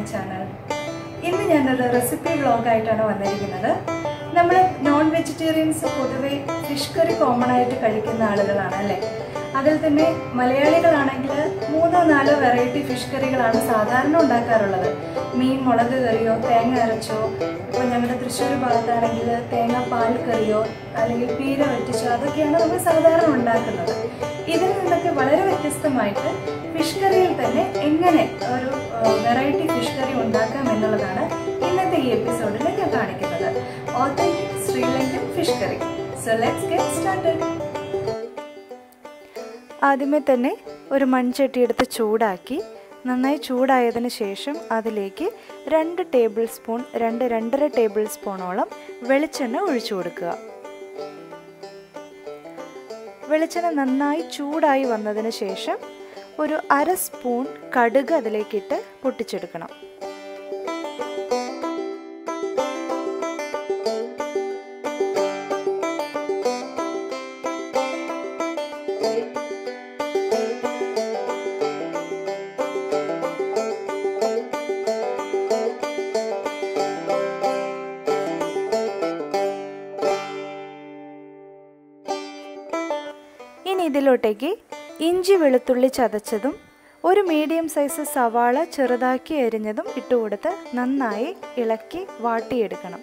My channel ഇന്ന് ഞാനൊരു recipe വ്ളോഗായിട്ടാണ് വന്നിരിക്കുന്നത്. നമ്മൾ നോൺ വെജിറ്റേറിയൻസ് പൊതുവേ ഫിഷ് കറി കോമൺ ആയിട്ട് കഴിക്കുന്ന ആളുകളാണ് അല്ലേ? അതിൽ തന്നെ മലയാളികളാണെങ്കിൽ മൂന്നോ നാലോ വെറൈറ്റി ഫിഷ് കറികളാണ് സാധാരണ ഉണ്ടാക്കാറുള്ളത്. മീൻ മുളക് കറിയോ തേങ്ങ അരച്ചോ ഇപ്പോൾ ഞങ്ങളുടെ തൃശ്ശൂർ ഭാഗത്താണെങ്കിൽ തേങ്ങ പാൽ കറിയോ അല്ലെങ്കിൽ പീര വറ്റിച്ചോ അതൊക്കെയാണ് നമ്മൾ സാധാരണ ഉണ്ടാക്കുന്നത്. ഇതിൽ നിന്നൊക്കെ വളരെ വ്യത്യസ്തമായിട്ട് ഫിഷ് കറിയിൽ തന്നെ എങ്ങനെ ഒരു വെറൈറ്റി ഫിഷ് കറി ഉണ്ടാക്കാം എന്നുള്ളതാണ് ഇന്നത്തെ ഈ എപ്പിസോഡിൽ ഞാൻ കാണിക്കുന്നത്. Authentic Sri Lankan fish curry so let's get started ആദ്യമേ തന്നെ ഒരു മൺചട്ടി എടുത്ത് ചൂടാക്കി നന്നായി ചൂടായതിന് ശേഷം അതിലേക്ക് രണ്ട് ടേബിൾ സ്പൂൺ രണ്ട് രണ്ടര ടേബിൾ സ്പൂണോളം വെളിച്ചെണ്ണ ഒഴിച്ചു കൊടുക്കുക. വെളിച്ചെണ്ണ നന്നായി ചൂടായി വന്നതിന് ശേഷം ഒരു അര സ്പൂൺ കടുക് അതിലേക്കിട്ട് പൊട്ടിച്ചെടുക്കണം. ഇതിലോട്ടേക്ക് ഇഞ്ചി വെളുത്തുള്ളി ചതച്ചതും ഒരു മീഡിയം സൈസ് സവാള ചെറുതാക്കി അരിഞ്ഞതും ഇട്ടുകൊടുത്ത് നന്നായി ഇളക്കി വാട്ടിയെടുക്കണം.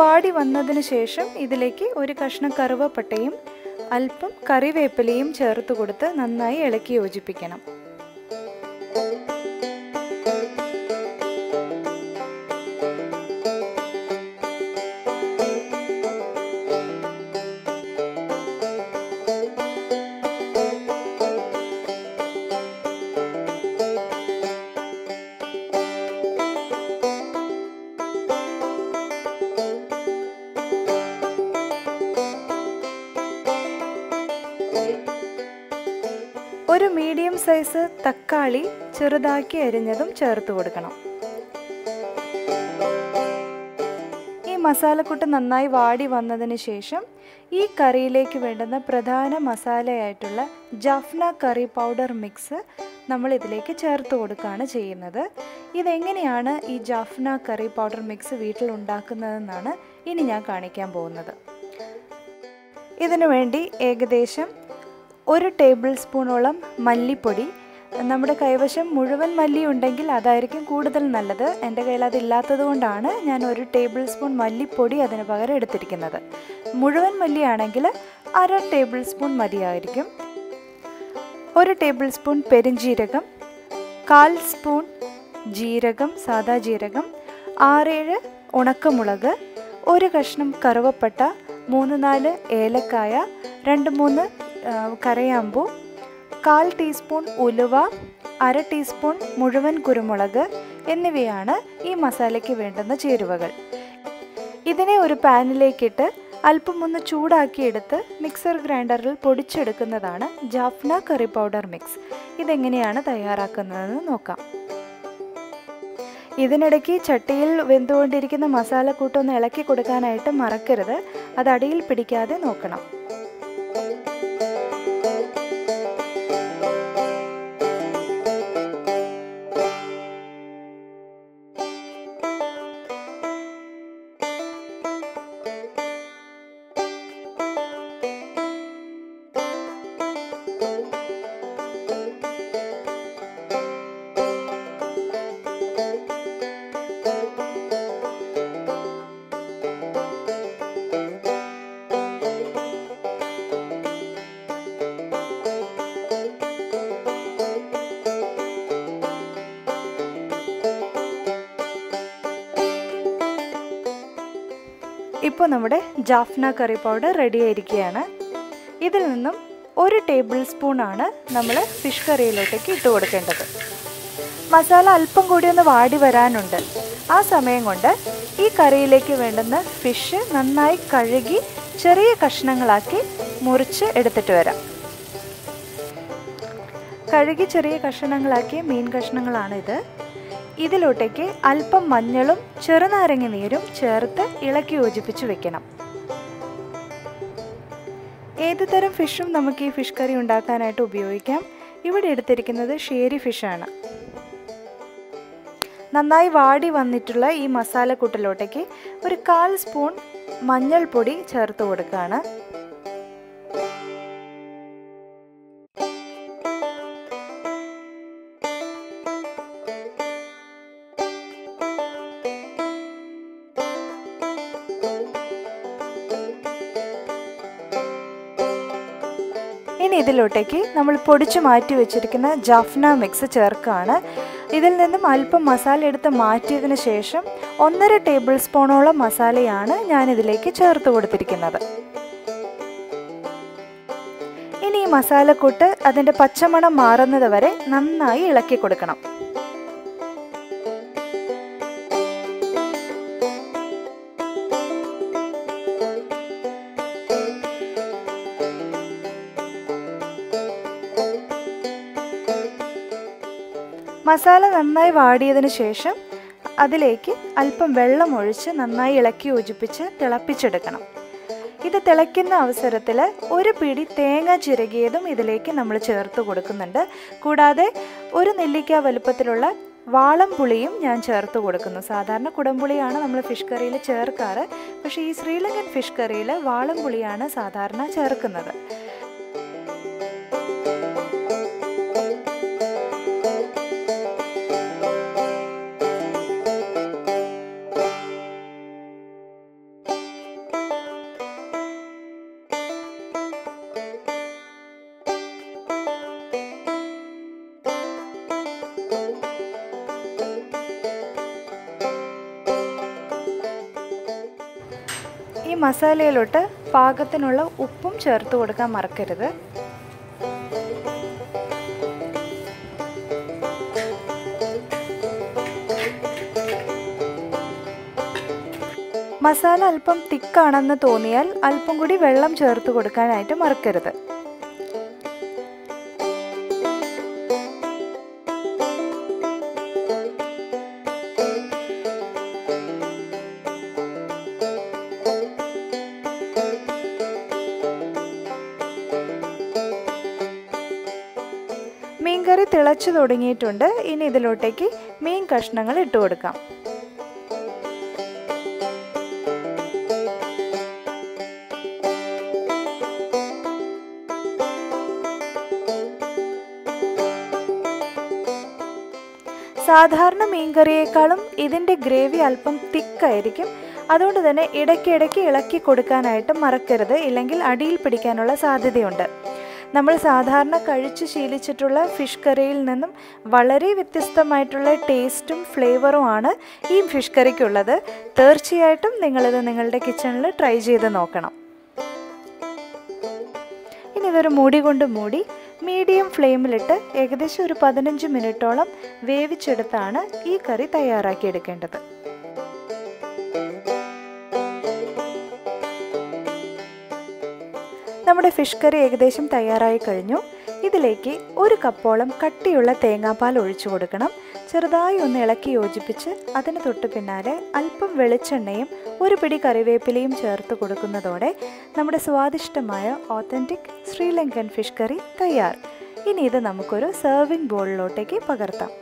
വാടി വന്നതിന് ശേഷം ഇതിലേക്ക് ഒരു കഷ്ണം കറുവപ്പട്ടയും അല്പം കറിവേപ്പിലയും ചേർത്ത് കൊടുത്ത് നന്നായി ഇളക്കി യോജിപ്പിക്കണം. സൈസ് തക്കാളി ചെറുതാക്കി അരിഞ്ഞതും ചേർത്ത് കൊടുക്കണം. ഈ മസാലക്കൂട്ട് നന്നായി വാടി വന്നതിന് ശേഷം ഈ കറിയിലേക്ക് വേണ്ടുന്ന പ്രധാന മസാലയായിട്ടുള്ള ജഫ്ന കറി പൗഡർ മിക്സ് നമ്മൾ ഇതിലേക്ക് ചേർത്ത് കൊടുക്കുകയാണ് ചെയ്യുന്നത്. ഇതെങ്ങനെയാണ് ഈ ജഫ്ന കറി പൗഡർ മിക്സ് വീട്ടിൽ ഉണ്ടാക്കുന്നതെന്നാണ് ഇനി ഞാൻ കാണിക്കാൻ പോകുന്നത്. ഇതിനു വേണ്ടി ഏകദേശം ഒരു ടേബിൾ സ്പൂണോളം മല്ലിപ്പൊടി. നമ്മുടെ കൈവശം മുഴുവൻ മല്ലി ഉണ്ടെങ്കിൽ അതായിരിക്കും കൂടുതൽ നല്ലത്. എന്റെ കയ്യിൽ അതില്ലാത്തത് കൊണ്ടാണ് ഞാൻ ഒരു ടേബിൾ സ്പൂൺ മല്ലിപ്പൊടി അതിന് പകരം എടുത്തിരിക്കുന്നത്. മുഴുവൻ മല്ലിയാണെങ്കിൽ അര ടേബിൾ സ്പൂൺ മതിയായിരിക്കും. ഒരു ടേബിൾ സ്പൂൺ പെരിഞ്ജീരകം കാൽ സ്പൂൺ ജീരകം സാദാ ജീരകം ആറേഴ് ഉണക്കമുളക് ഒരു കഷ്ണം കറുവപ്പട്ട മൂന്ന് നാല് ഏലക്കായ രണ്ട് മൂന്ന് കരയാമ്പൂ കാൽ ടീസ്പൂൺ ഉലുവ അര ടീസ്പൂൺ മുഴുവൻ കുരുമുളക് എന്നിവയാണ് ഈ മസാലയ്ക്ക് വേണ്ടുന്ന ചേരുവകൾ. ഇതിനെ ഒരു പാനിലേക്കിട്ട് അല്പം ഒന്ന് ചൂടാക്കിയെടുത്ത് മിക്സർ ഗ്രൈൻഡറിൽ പൊടിച്ചെടുക്കുന്നതാണ് ജാഫ്ന കറി പൗഡർ മിക്സ്. ഇതെങ്ങനെയാണ് തയ്യാറാക്കുന്നതെന്ന് നോക്കാം. ഇതിനിടയ്ക്ക് ചട്ടിയിൽ വെന്തുകൊണ്ടിരിക്കുന്ന മസാലക്കൂട്ടൊന്ന് ഇളക്കി കൊടുക്കാനായിട്ട് മറക്കരുത്. അത് അടിയിൽ പിടിക്കാതെ നോക്കണം. ഇപ്പോൾ നമ്മുടെ ജാഫ്ന കറി പൗഡർ റെഡി ആയിരിക്കുകയാണ്. ഇതിൽ നിന്നും ഒരു ടേബിൾ സ്പൂണാണ് നമ്മൾ ഫിഷ് കറിയിലോട്ടേക്ക് ഇട്ട് കൊടുക്കേണ്ടത്. മസാല അല്പം കൂടി ഒന്ന് വാടി വരാനുണ്ട്. ആ സമയം കൊണ്ട് ഈ കറിയിലേക്ക് വേണ്ടുന്ന ഫിഷ് നന്നായി കഴുകി ചെറിയ കഷ്ണങ്ങളാക്കി മുറിച്ച് എടുത്തിട്ട് വരാം. കഴുകി ചെറിയ കഷ്ണങ്ങളാക്കിയ മീൻ കഷ്ണങ്ങളാണിത്. ഇതിലോട്ടേക്ക് അല്പം മഞ്ഞളും ചെറുനാരങ്ങ നീരും ചേർത്ത് ഇളക്കി യോജിപ്പിച്ച് വെക്കണം. ഏത് തരം ഫിഷും നമുക്ക് ഈ ഫിഷ് കറി ഉണ്ടാക്കാനായിട്ട് ഉപയോഗിക്കാം. ഇവിടെ എടുത്തിരിക്കുന്നത് ഷേരി ഫിഷാണ് നന്നായി വാടി വന്നിട്ടുള്ള ഈ മസാലക്കൂട്ടിലോട്ടേക്ക് ഒരു കാൽ സ്പൂൺ മഞ്ഞൾപ്പൊടി ചേർത്ത് കൊടുക്കുകയാണ്. ഇതിലോട്ടേക്ക് നമ്മൾ പൊടിച്ച് മാറ്റി വെച്ചിരിക്കുന്ന ജഫ്ന മിക്സ് ചേർക്കുകയാണ്. ഇതിൽ നിന്നും അല്പം മസാല എടുത്ത് മാറ്റിയതിന് ശേഷം ഒന്നര ടേബിൾ സ്പൂണോളം മസാലയാണ് ഞാൻ ഇതിലേക്ക് ചേർത്ത് കൊടുത്തിരിക്കുന്നത്. ഇനി ഈ മസാലക്കൂട്ട് അതിന്റെ പച്ചമണം മാറുന്നത് വരെ നന്നായി ഇളക്കി കൊടുക്കണം. മസാല നന്നായി വാടിയതിന് ശേഷം അതിലേക്ക് അല്പം വെള്ളം ഒഴിച്ച് നന്നായി ഇളക്കി യോജിപ്പിച്ച് തിളപ്പിച്ചെടുക്കണം. ഇത് തിളയ്ക്കുന്ന അവസരത്തിൽ ഒരു പിടി തേങ്ങ ചിരകിയതും ഇതിലേക്ക് നമ്മൾ ചേർത്ത് കൊടുക്കുന്നുണ്ട്. കൂടാതെ ഒരു നെല്ലിക്ക വലുപ്പത്തിലുള്ള വാളം പുളിയും ഞാൻ ചേർത്ത് കൊടുക്കുന്നു. സാധാരണ കുടംപുളിയാണ് നമ്മൾ ഫിഷ് കറിയിൽ ചേർക്കാറ്. പക്ഷേ ഈ ശ്രീലങ്കൻ ഫിഷ് കറിയിൽ വാളം പുളിയാണ് സാധാരണ ചേർക്കുന്നത്. ഈ മസാലയിലോട്ട് പാകത്തിനുള്ള ഉപ്പും ചേർത്ത് കൊടുക്കാൻ മറക്കരുത്. മസാല അല്പം തിക്കാണെന്ന് തോന്നിയാൽ അല്പം കൂടി വെള്ളം ചേർത്ത് കൊടുക്കാനായിട്ട് മറക്കരുത്. മീൻകറി തിളച്ചു തുടങ്ങിയിട്ടുണ്ട്. ഇനി ഇതിലോട്ടേക്ക് മീൻ കഷ്ണങ്ങൾ ഇട്ട് കൊടുക്കാം. സാധാരണ മീൻകറിയേക്കാളും ഇതിന്റെ ഗ്രേവി അല്പം തിക്കായിരിക്കും. അതുകൊണ്ട് തന്നെ ഇടയ്ക്കിടയ്ക്ക് ഇളക്കി കൊടുക്കാനായിട്ട് മറക്കരുത്. ഇല്ലെങ്കിൽ അടിയിൽ പിടിക്കാനുള്ള സാധ്യതയുണ്ട്. നമ്മൾ സാധാരണ കഴിച്ച് ശീലിച്ചിട്ടുള്ള ഫിഷ് കറിയിൽ നിന്നും വളരെ വ്യത്യസ്തമായിട്ടുള്ള ടേസ്റ്റും ഫ്ലേവറുമാണ് ഈ ഫിഷ് കറിക്കുള്ളത്. തീർച്ചയായിട്ടും നിങ്ങളിത് നിങ്ങളുടെ കിച്ചണിൽ ട്രൈ ചെയ്ത് നോക്കണം. ഇനി ഇതൊരു മൂടി കൊണ്ട് മൂടി മീഡിയം ഫ്ലെയിമിലിട്ട് ഏകദേശം ഒരു പതിനഞ്ച് മിനിറ്റോളം വേവിച്ചെടുത്താണ് ഈ കറി തയ്യാറാക്കിയെടുക്കേണ്ടത്. നമ്മുടെ ഫിഷ് കറി ഏകദേശം തയ്യാറായി കഴിഞ്ഞു. ഇതിലേക്ക് ഒരു കപ്പോളം കട്ടിയുള്ള തേങ്ങാപ്പാൽ ഒഴിച്ചു കൊടുക്കണം. ചെറുതായി ഒന്ന് ഇളക്കി യോജിപ്പിച്ച് അതിന് തൊട്ട് പിന്നാലെ അല്പം വെളിച്ചെണ്ണയും ഒരു പിടി കറിവേപ്പിലയും ചേർത്ത് കൊടുക്കുന്നതോടെ നമ്മുടെ സ്വാദിഷ്ടമായ ഓത്തന്റിക് ശ്രീലങ്കൻ ഫിഷ് കറി തയ്യാർ. ഇനി ഇത് നമുക്കൊരു സെർവിംഗ് ബോളിലോട്ടേക്ക് പകർത്താം.